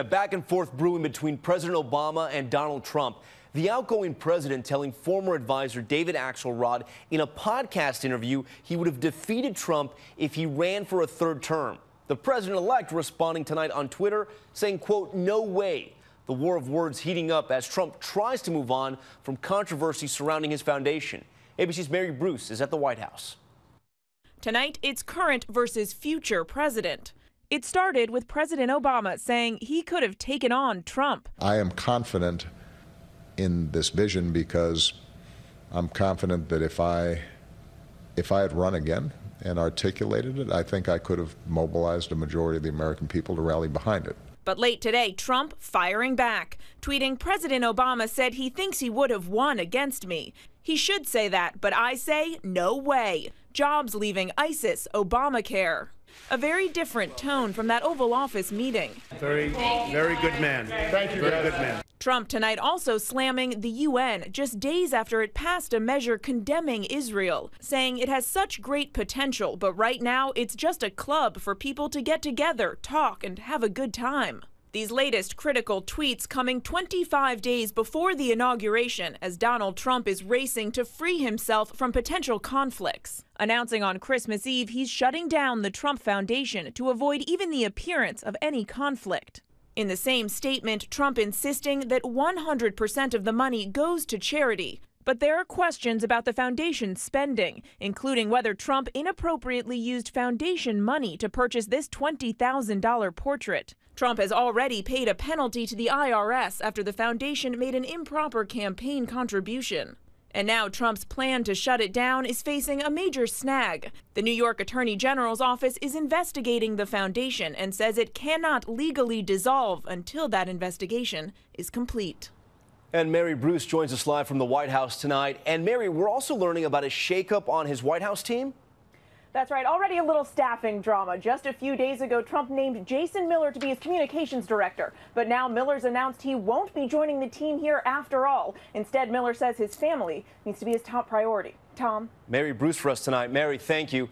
A back and forth brewing between President Obama and Donald Trump. The outgoing president telling former advisor David Axelrod in a podcast interview he would have defeated Trump if he ran for a third term. The president elect responding tonight on Twitter saying, quote, no way. The war of words heating up as Trump tries to move on from controversy surrounding his foundation. ABC's Mary Bruce is at the White House. Tonight, it's current versus future president. It started with President Obama saying he could have taken on Trump. I am confident in this vision because I'm confident that if I if I had run again and articulated it, I think I could have mobilized a majority of the American people to rally behind it. But late today, Trump firing back, tweeting President Obama said he thinks he would have won against me. He should say that, but I say no way. Jobs leaving ISIS, Obamacare. A very different tone from that Oval Office meeting. Very, very good man. Thank you, very good man. Trump tonight also slamming the UN just days after it passed a measure condemning Israel, saying it has such great potential, but right now it's just a club for people to get together, talk, and have a good time. These latest critical tweets coming 25 days before the inauguration as Donald Trump is racing to free himself from potential conflicts. Announcing on Christmas Eve he's shutting down the Trump Foundation to avoid even the appearance of any conflict. In the same statement, Trump insisting that 100% of the money goes to charity, but there are questions about the foundation's spending, including whether Trump inappropriately used foundation money to purchase this $20,000 portrait. Trump has already paid a penalty to the IRS after the foundation made an improper campaign contribution. And now Trump's plan to shut it down is facing a major snag. The New York Attorney General's office is investigating the foundation and says it cannot legally dissolve until that investigation is complete. And Mary Bruce joins us live from the White House tonight. And Mary, we're also learning about a shakeup on his White House team. That's right. Already a little staffing drama. Just a few days ago, Trump named Jason Miller to be his communications director. But now Miller's announced he won't be joining the team here after all. Instead, Miller says his family needs to be his top priority. Tom? Mary Bruce for us tonight. Mary, thank you.